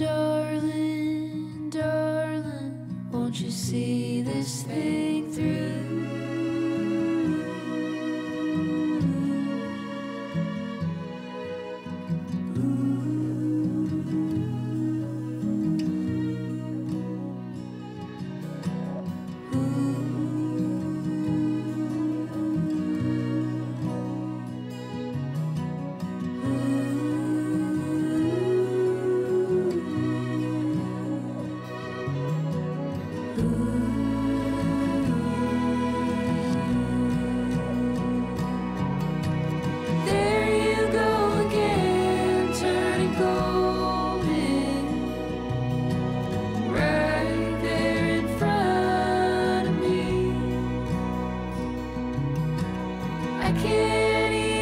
door.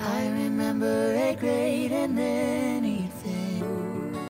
I remember a great and many.